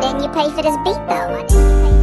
Then you pay for this beat though?